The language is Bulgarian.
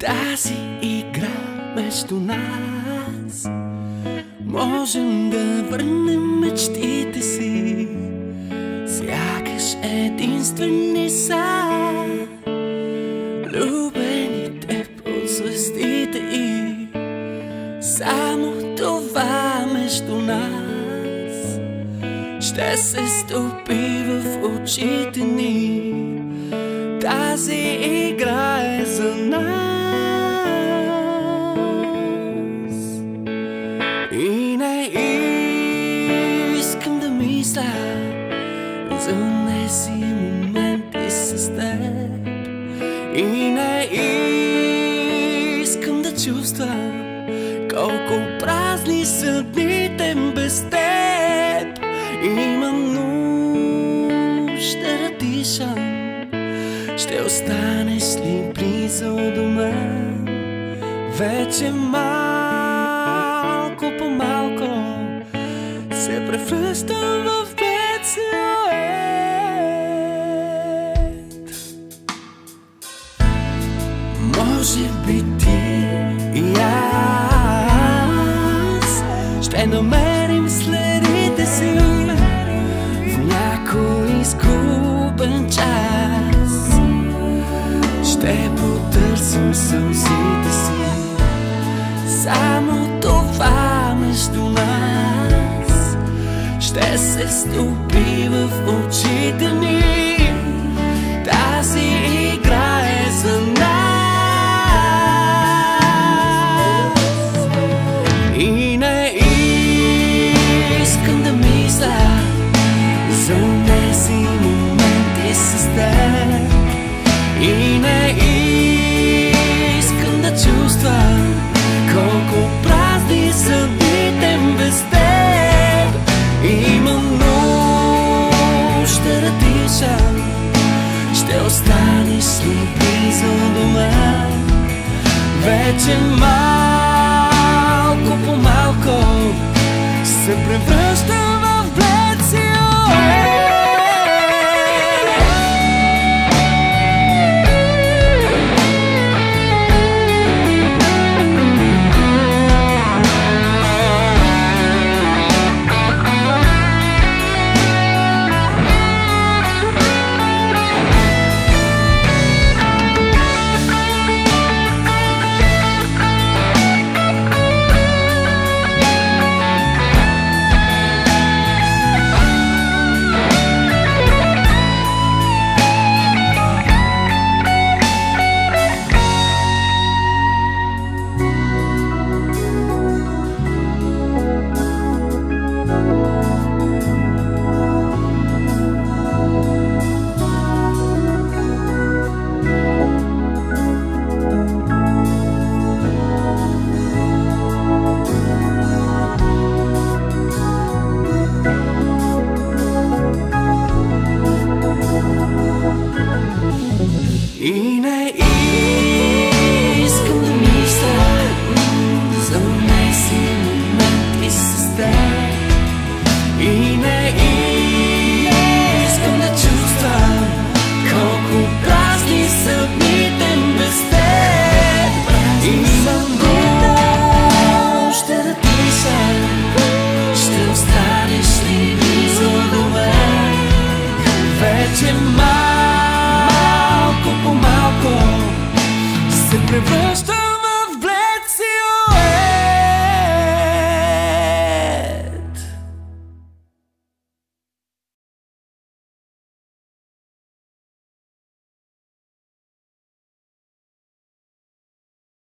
Тази игра между нас. Можем да върнем мечтите си Сякаш единствени са. Любените под звездите и Само това между нас. Ще се стопи в очите ни. Тази игра е за нас тези моменти с теб И не искам да чувствам Колко празни са дните без теб Имам нужда да дишам ще останеш ли близо до мен? Вече малко по малко се превръщам ще намерим следите си в някой изгубен час. Ще потърсим сълзите си Само това между нас Ще се стопи в очите ни Вече малко по малко се превръщам И не reversed.